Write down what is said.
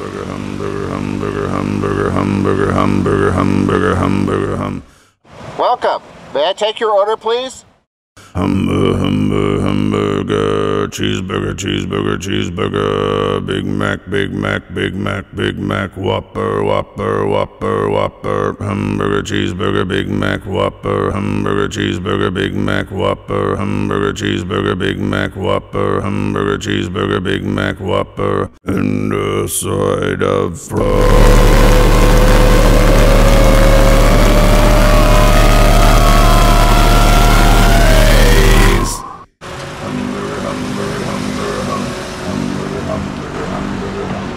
hamburger, hamburger, hamburger, hamburger, hamburger, hamburger, hamburger, hamburger, hum. Welcome. May I take your order, please? Hamburger, hamburger, hamburger, cheeseburger, cheeseburger, cheeseburger, Big Mac, Big Mac, Big Mac, Big Mac, Whopper, Whopper, Whopper, Whopper, hamburger, cheeseburger, Big Mac, Whopper, hamburger, cheeseburger, Big Mac, Whopper, hamburger, cheeseburger, Big Mac, Whopper, hamburger, cheeseburger, Big Mac, Whopper, and a side of fries. Thank you.